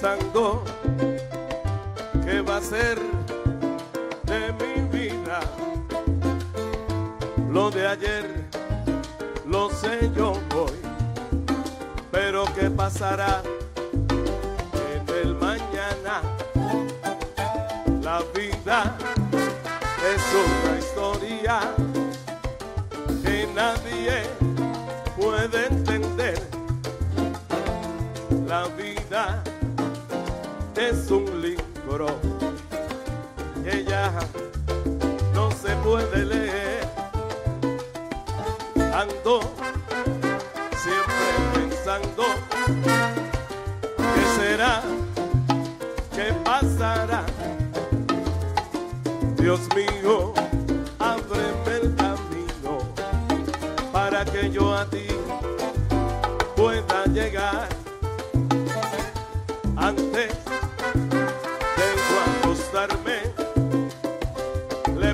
pensando qué va a ser de mi vida. Lo de ayer lo sé yo hoy, pero qué pasará en el mañana. La vida es una historia que nadie puede entender. La vida es un libro que ya no se puede leer. Ando siempre pensando qué será, qué pasará. Dios mío, ábreme el camino para que yo a ti pueda llegar.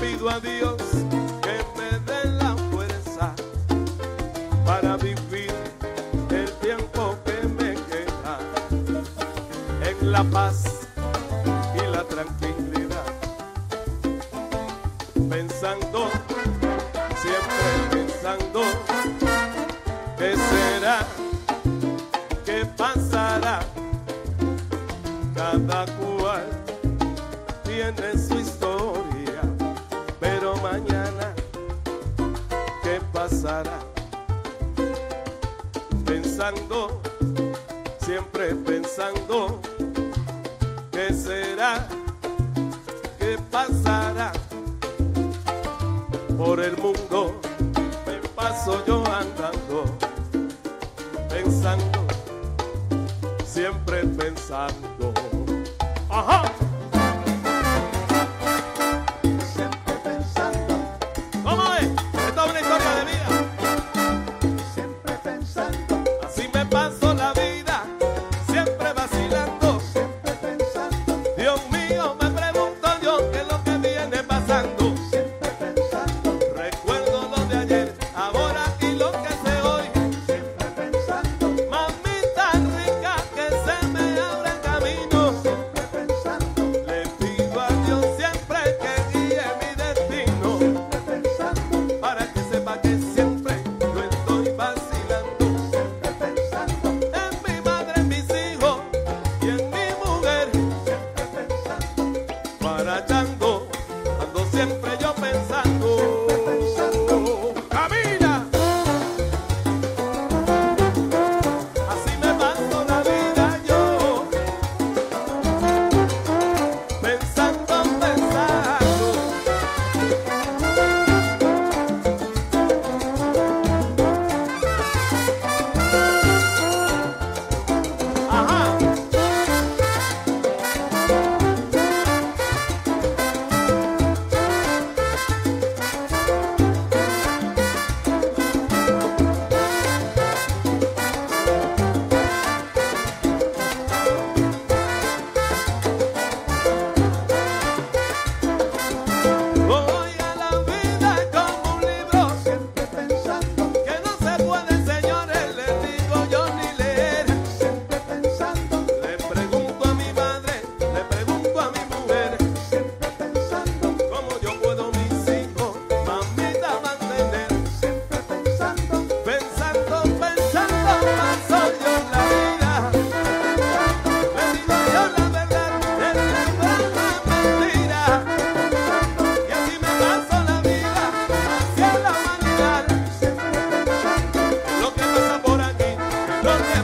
Pido a Dios que me dé la fuerza para vivir el tiempo que me queda en la paz y la tranquilidad pensando, siempre pensando, ¿qué será? ¿Qué pasará? Cada cual tiene su historia, Pensando, siempre pensando, ¿qué será? ¿Qué pasará? por el mundo me paso yo andando, pensando, siempre pensando. Parachando, ando siempre yo pensando.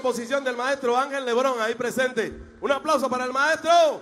composición del maestro Ángel Lebrón ahí presente. Un aplauso para el maestro.